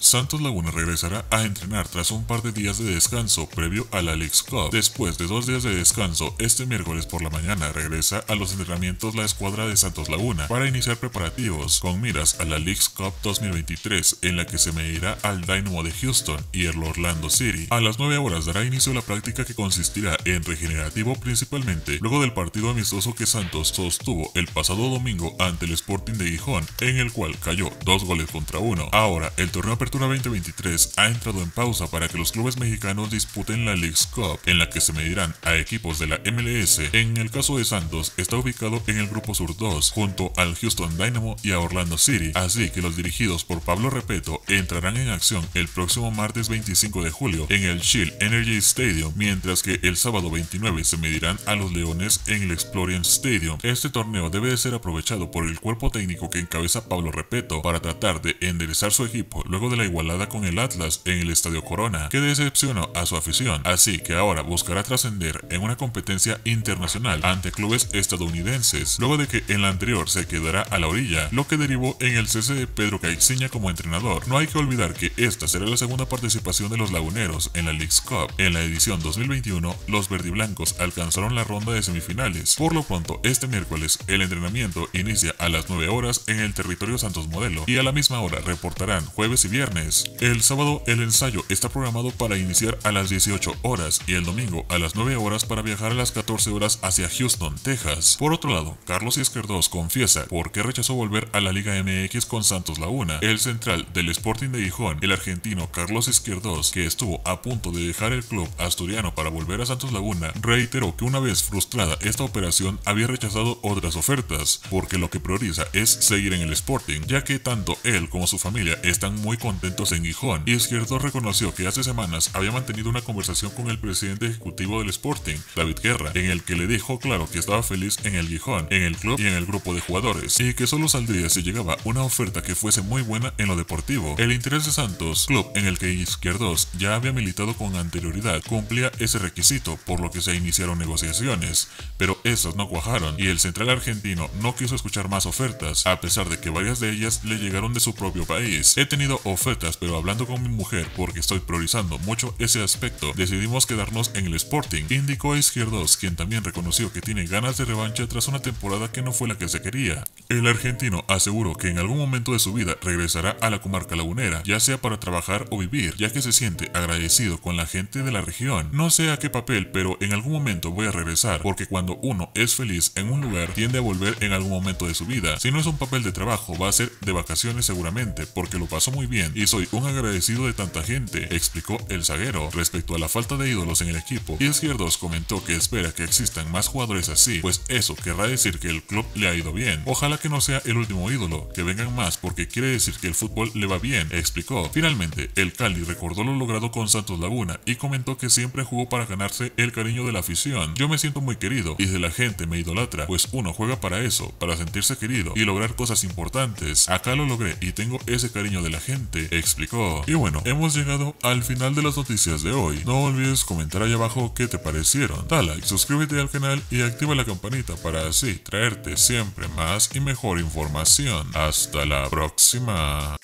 Santos Laguna regresará a entrenar tras un par de días de descanso previo a la League's Cup. Después de dos días de descanso, este miércoles por la mañana regresa a los entrenamientos la escuadra de Santos Laguna para iniciar preparativos con miras a la League's Cup 2023 en la que se medirá al Dynamo de Houston y el Orlando City. A las 9 horas dará inicio la práctica que consistirá en regenerativo principalmente luego del partido amistoso que Santos sostuvo el pasado domingo ante el Sporting de Gijón en el cual cayó dos goles contra uno. Ahora el torneo 2023 ha entrado en pausa para que los clubes mexicanos disputen la League's Cup, en la que se medirán a equipos de la MLS. En el caso de Santos, está ubicado en el Grupo Sur 2, junto al Houston Dynamo y a Orlando City, así que los dirigidos por Pablo Repeto entrarán en acción el próximo martes 25 de julio en el Shield Energy Stadium, mientras que el sábado 29 se medirán a los Leones en el Exploring Stadium. Este torneo debe de ser aprovechado por el cuerpo técnico que encabeza Pablo Repeto para tratar de enderezar su equipo luego de la igualada con el Atlas en el Estadio Corona, que decepcionó a su afición, así que ahora buscará trascender en una competencia internacional ante clubes estadounidenses, luego de que en la anterior se quedara a la orilla, lo que derivó en el cese de Pedro Caixinha como entrenador. No hay que olvidar que esta será la segunda participación de los laguneros en la League's Cup. En la edición 2021, los verdiblancos alcanzaron la ronda de semifinales. Por lo pronto, este miércoles, el entrenamiento inicia a las 9 horas en el territorio Santos Modelo y a la misma hora reportarán jueves y viernes el sábado el ensayo está programado para iniciar a las 18 horas y el domingo a las 9 horas para viajar a las 14 horas hacia Houston, Texas. Por otro lado, Carlos Izquierdos confiesa por qué rechazó volver a la Liga MX con Santos Laguna. El central del Sporting de Gijón, el argentino Carlos Izquierdos, que estuvo a punto de dejar el club asturiano para volver a Santos Laguna, reiteró que una vez frustrada esta operación había rechazado otras ofertas, porque lo que prioriza es seguir en el Sporting, ya que tanto él como su familia están muy contentos en Gijón, y Izquierdo reconoció que hace semanas había mantenido una conversación con el presidente ejecutivo del Sporting, David Guerra, en el que le dejó claro que estaba feliz en el Gijón, en el club y en el grupo de jugadores, y que solo saldría si llegaba una oferta que fuese muy buena en lo deportivo. El interés de Santos, club en el que Izquierdos ya había militado con anterioridad, cumplía ese requisito, por lo que se iniciaron negociaciones, pero esas no cuajaron, y el central argentino no quiso escuchar más ofertas, a pesar de que varias de ellas le llegaron de su propio país. He tenido ofertas pero hablando con mi mujer porque estoy priorizando mucho ese aspecto, decidimos quedarnos en el Sporting, indicó a Izquierdos, quien también reconoció que tiene ganas de revancha tras una temporada que no fue la que se quería. El argentino aseguró que en algún momento de su vida regresará a la comarca lagunera, ya sea para trabajar o vivir, ya que se siente agradecido con la gente de la región. No sé a qué papel, pero en algún momento voy a regresar, porque cuando uno es feliz en un lugar, tiende a volver en algún momento de su vida. Si no es un papel de trabajo, va a ser de vacaciones seguramente, porque lo pasó muy bien y soy un agradecido de tanta gente, explicó el zaguero. Respecto a la falta de ídolos en el equipo, Izquierdos comentó que espera que existan más jugadores así, pues eso querrá decir que el club le ha ido bien. Ojalá que no sea el último ídolo, que vengan más porque quiere decir que el fútbol le va bien, explicó. Finalmente, el Cali recordó lo logrado con Santos Laguna y comentó que siempre jugó para ganarse el cariño de la afición. Yo me siento muy querido y de la gente me idolatra, pues uno juega para eso, para sentirse querido y lograr cosas importantes. Acá lo logré y tengo ese cariño de la gente explicó. Y bueno, hemos llegado al final de las noticias de hoy. No olvides comentar ahí abajo qué te parecieron. Dale like, suscríbete al canal y activa la campanita para así traerte siempre más y mejor información. Hasta la próxima.